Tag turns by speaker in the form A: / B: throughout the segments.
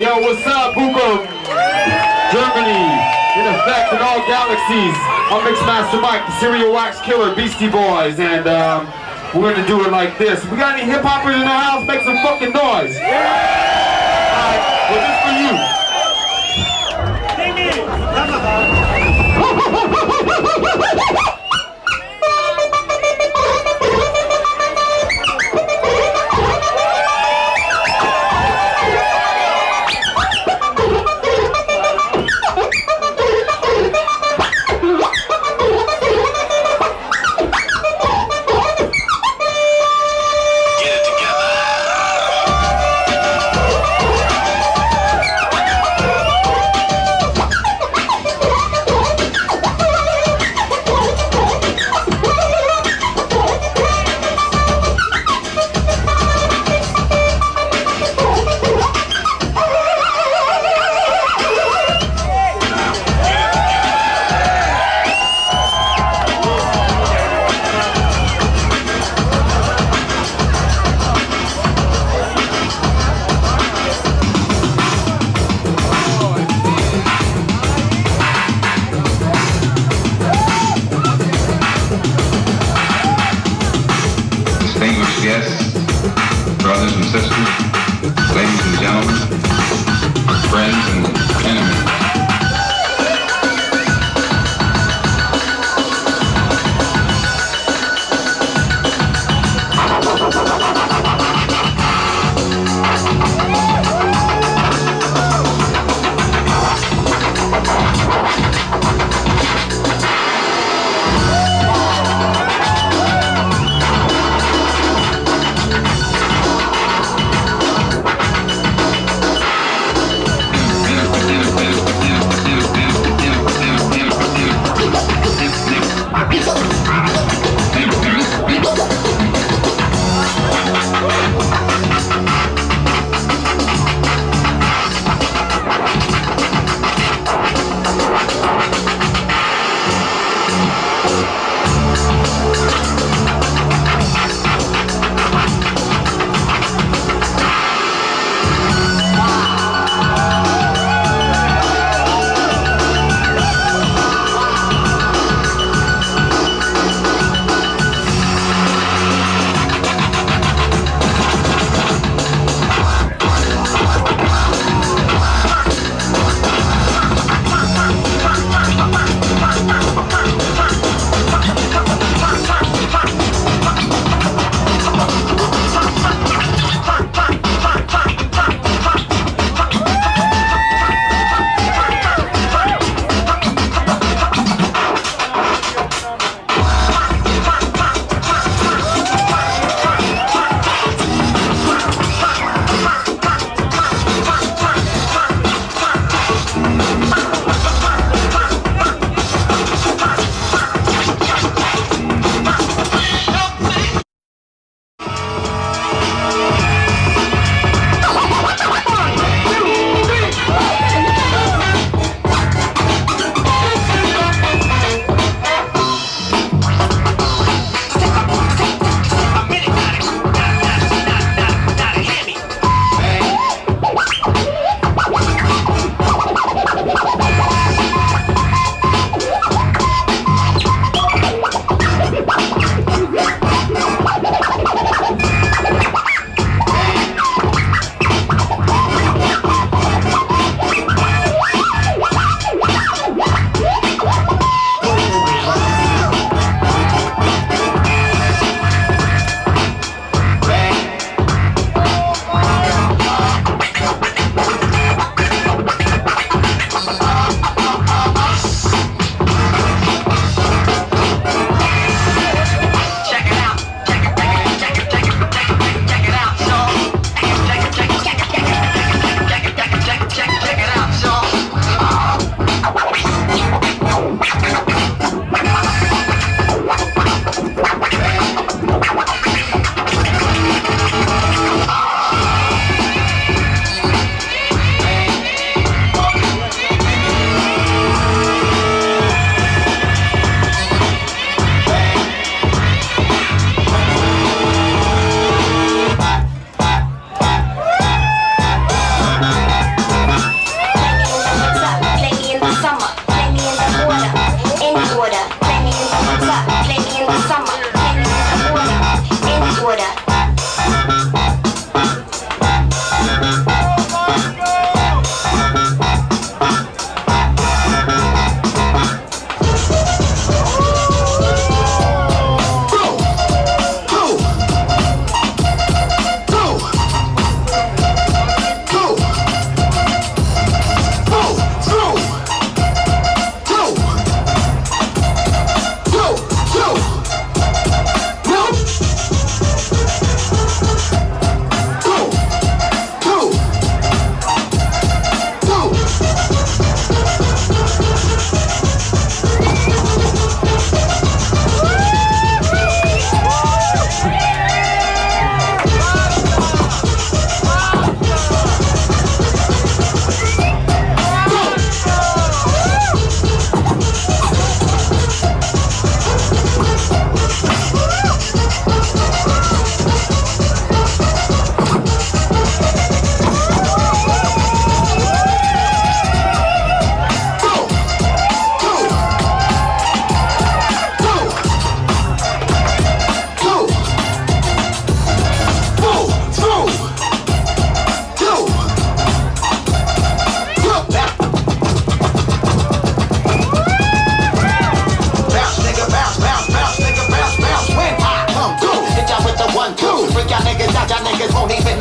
A: Yo, what's up, Boom Germany, in effect in all galaxies. I'm Mixmaster Mike, the Serial Wax Killer, Beastie Boys, and um, we're gonna do it like this. We got any hip hoppers in the house? Make some fucking noise. Alright, well this for you.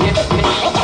A: yeah,
B: yeah.